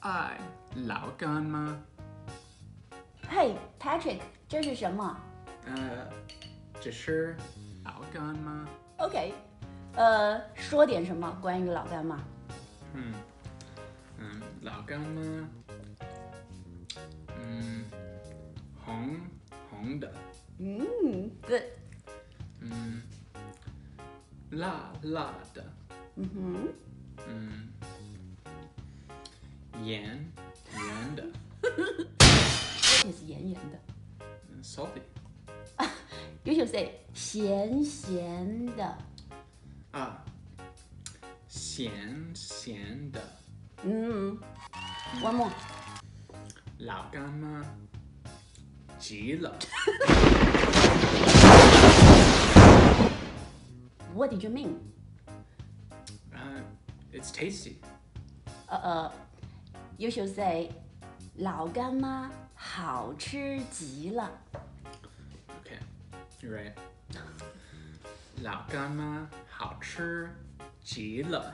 爱老干妈。嘿，Patrick，这是什么呃，这是老干妈。？OK，呃，说点什么关于老干妈？嗯嗯，老干妈，嗯，红红的，嗯，Good，嗯，辣辣的，嗯哼，嗯，盐盐的，也是咸咸的。嗯，salty You should say 咸咸的。啊，咸咸的，嗯，One more。老干妈，急了， What did you mean？呃，it's tasty，呃呃 ，You should say 老干妈好吃极了。Okay, you're right. 老干妈好吃极了。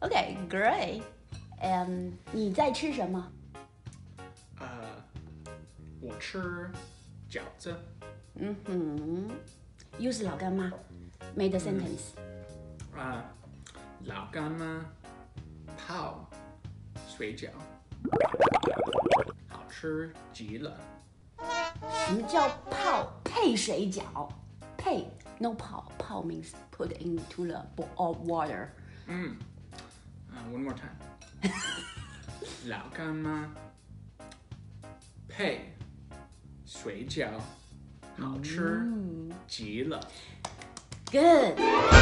Okay, great.。嗯，你在吃什么？呃，我吃饺子。嗯哼，use 老干妈 made a sentence。啊、老干妈泡水饺，好吃极了。什么叫泡配水饺？配 no 泡泡 means put into the bowl of water。嗯，啊、o n e more time. 老干妈配水饺，好吃极了。Good。